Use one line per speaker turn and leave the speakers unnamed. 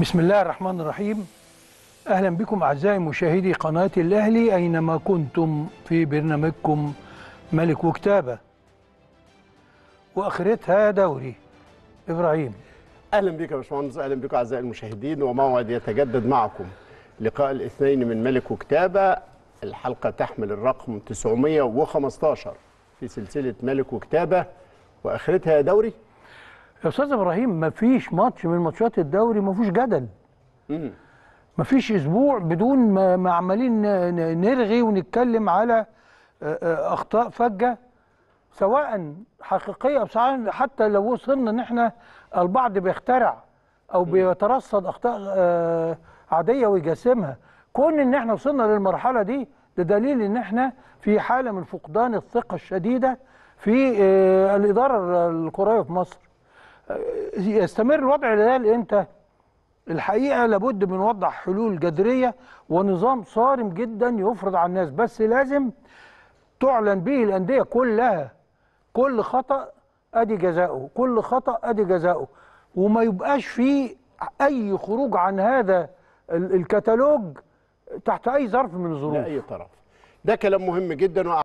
بسم الله الرحمن الرحيم. أهلا بكم أعزائي مشاهدي قناة الأهلي أينما كنتم في برنامجكم ملك وكتابة. وآخرتها دوري. إبراهيم.
أهلا بك يا باشمهندس أهلا بكم أعزائي المشاهدين وموعد يتجدد معكم لقاء الاثنين من ملك وكتابة. الحلقة تحمل الرقم 915 في سلسلة ملك وكتابة. وآخرتها دوري.
يا أستاذ إبراهيم ما فيش ماتش من ماتشات الدوري ما فيهوش جدل. ما فيش أسبوع بدون ما, ما عمالين نرغي ونتكلم على آه، آه، أخطاء فجة سواء حقيقية أو سواء حتى لو وصلنا ان إحنا البعض بيخترع أو بيترصد أخطاء آه، عادية ويجسمها. كون إن إحنا وصلنا للمرحلة دي ده دليل إن إحنا في حالة من فقدان الثقة الشديدة في الإدارة الكروية في مصر. يستمر الوضع ده لامتى؟ الحقيقة لابد من وضع حلول جذرية ونظام صارم جدا يفرض على الناس بس لازم تعلن به الأندية كلها. كل خطأ أدي جزاؤه كل خطأ أدي جزاؤه. وما يبقاش فيه أي خروج عن هذا ال- الكتالوج تحت أي ظرف من الظروف.
لا أي طرف. ده كلام مهم جدا.